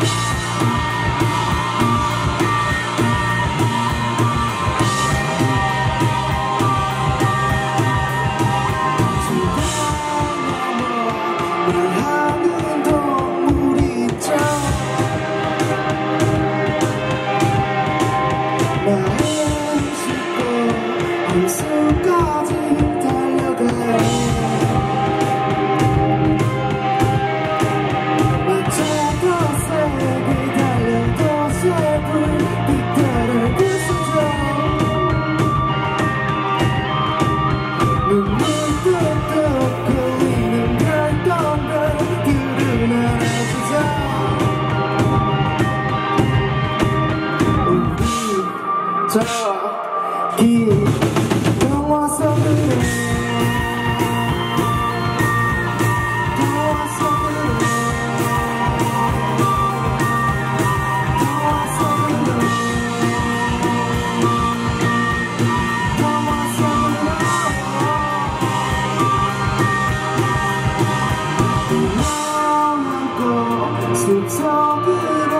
But how 저기 영화 속으로 숲속으로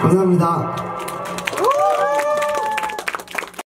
감사합니다.